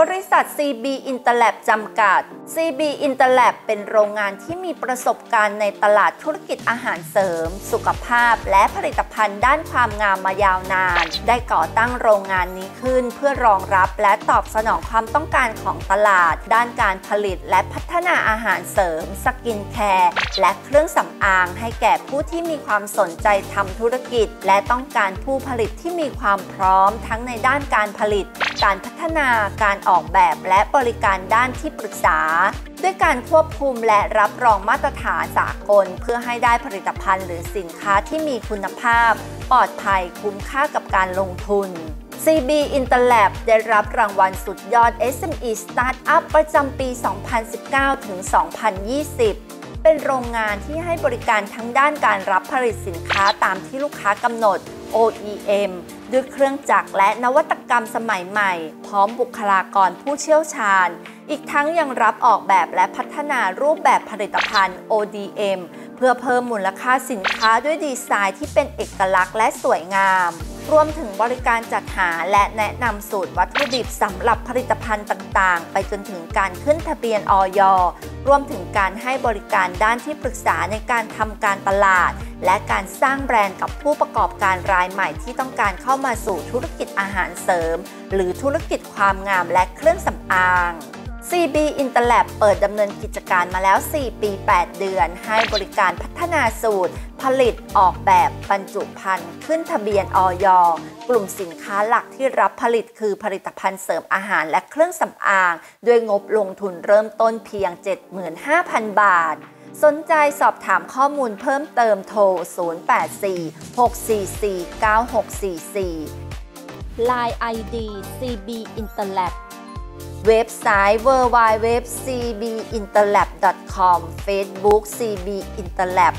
บริษัท CB Interlab จำกัด CB Interlab เป็นโรงงานที่มีประสบการณ์ในตลาดธุรกิจอาหารเสริม สุขภาพ และผลิตภัณฑ์ด้านความงามมายาวนาน ได้ก่อตั้งโรงงานนี้ขึ้นเพื่อรองรับและตอบสนองความต้องการของตลาด ด้านการผลิตและพัฒนาอาหารเสริม skincare และเครื่องสำอางให้แก่ผู้ที่มีความสนใจทำธุรกิจ และต้องการผู้ผลิตที่มีความพร้อมทั้งในด้านการผลิต การพัฒนาการอออกแบบและบริการด้านที่ปรึกษา ด้วยการควบคุมและรับรองมาตรฐานสากล เพื่อให้ได้ผลิตภัณฑ์หรือสินค้าที่มีคุณภาพ ปลอดภัยคุ้มค่ากับการลงทุน CB Interlab ได้รับรางวัลสุดยอด SME Startup ประจำปี 2019 ถึง 2020 เป็นโรงงานที่ให้บริการทั้งด้านการรับผลิตสินค้าตามที่ลูกค้ากำหนด OEM ด้วยเครื่องจักรและนวัตกรรมสมัยใหม่ พร้อมบุคลากรผู้เชี่ยวชาญ อีกทั้งยังรับออกแบบและพัฒนารูปแบบผลิตภัณฑ์ ODM เพื่อเพิ่มมูลค่าสินค้าด้วยดีไซน์ที่เป็นเอกลักษณ์และสวยงาม รวมถึงบริการจัดหาและแนะนำสูตรวัตถุดิบสำหรับผลิตภัณฑ์ต่างๆ ไปจนถึงการขึ้นทะเบียนออยรวมถึงการให้บริการด้านที่ปรึกษาในการทำการตลาด และการสร้างแบรนด์กับผู้ประกอบการรายใหม่ที่ต้องการเข้ามาสู่ธุรกิจอาหารเสริม หรือธุรกิจความงามและเครื่องสำอาง CB Interlab เปิดดำเนินกิจการมาแล้ว 4 ปี 8 เดือน ให้บริการพัฒนาสูตร ผลิตออกแบบบรรจุภัณฑ์ขึ้นทะเบียนออยกลุ่มสินค้าหลักที่รับผลิตคือผลิตภัณฑ์เสริมอาหารและเครื่องสำอาง ด้วยงบลงทุนเริ่มต้นเพียง 75,000 บาท สนใจสอบถามข้อมูลเพิ่มเติมโทร 084 644 9644 Line ID CB Interlab เว็บไซต์ www.cbinterlab.com Facebook CB Interlab